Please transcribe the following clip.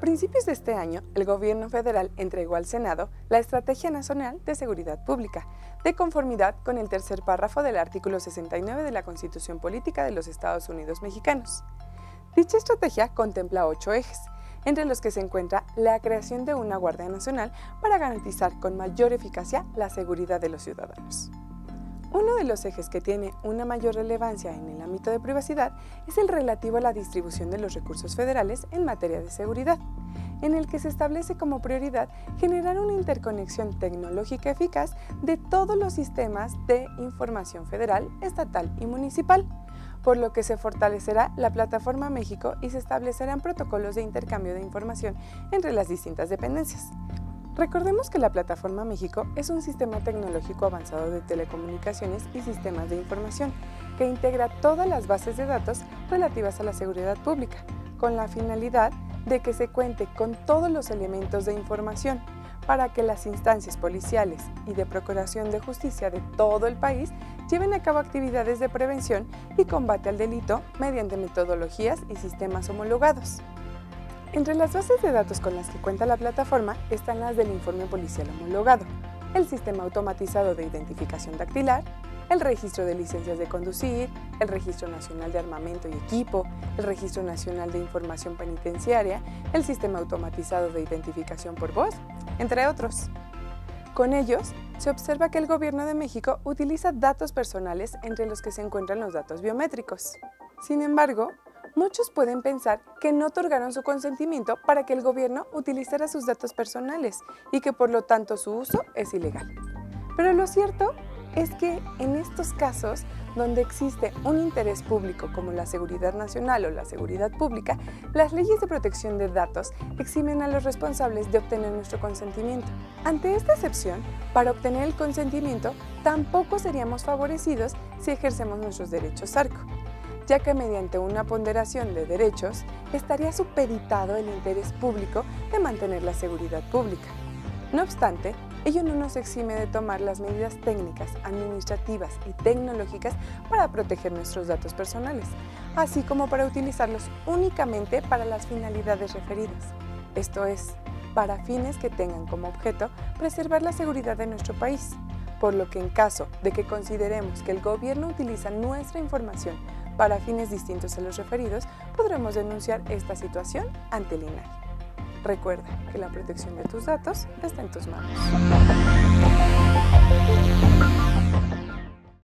principios de este año, el gobierno federal entregó al Senado la Estrategia Nacional de Seguridad Pública, de conformidad con el tercer párrafo del artículo 69 de la Constitución Política de los Estados Unidos Mexicanos. Dicha estrategia contempla ocho ejes, entre los que se encuentra la creación de una Guardia Nacional para garantizar con mayor eficacia la seguridad de los ciudadanos. Uno de los ejes que tiene una mayor relevancia en el ámbito de privacidad es el relativo a la distribución de los recursos federales en materia de seguridad, en el que se establece como prioridad generar una interconexión tecnológica eficaz de todos los sistemas de información federal, estatal y municipal, por lo que se fortalecerá la plataforma México y se establecerán protocolos de intercambio de información entre las distintas dependencias. Recordemos que la Plataforma México es un sistema tecnológico avanzado de telecomunicaciones y sistemas de información que integra todas las bases de datos relativas a la seguridad pública, con la finalidad de que se cuente con todos los elementos de información para que las instancias policiales y de procuración de justicia de todo el país lleven a cabo actividades de prevención y combate al delito mediante metodologías y sistemas homologados. Entre las bases de datos con las que cuenta la plataforma están las del informe policial homologado, el sistema automatizado de identificación dactilar, el registro de licencias de conducir, el registro nacional de armamento y equipo, el registro nacional de información penitenciaria, el sistema automatizado de identificación por voz, entre otros. Con ellos, se observa que el Gobierno de México utiliza datos personales entre los que se encuentran los datos biométricos. Sin embargo, muchos pueden pensar que no otorgaron su consentimiento para que el gobierno utilizara sus datos personales y que por lo tanto su uso es ilegal. Pero lo cierto es que en estos casos donde existe un interés público como la seguridad nacional o la seguridad pública, las leyes de protección de datos eximen a los responsables de obtener nuestro consentimiento. Ante esta excepción, para obtener el consentimiento, tampoco seríamos favorecidos si ejercemos nuestros derechos ARCO ya que mediante una ponderación de derechos estaría supeditado el interés público de mantener la seguridad pública. No obstante, ello no nos exime de tomar las medidas técnicas, administrativas y tecnológicas para proteger nuestros datos personales, así como para utilizarlos únicamente para las finalidades referidas, esto es, para fines que tengan como objeto preservar la seguridad de nuestro país, por lo que en caso de que consideremos que el gobierno utiliza nuestra información para fines distintos a los referidos, podremos denunciar esta situación ante el. Recuerda que la protección de tus datos está en tus manos.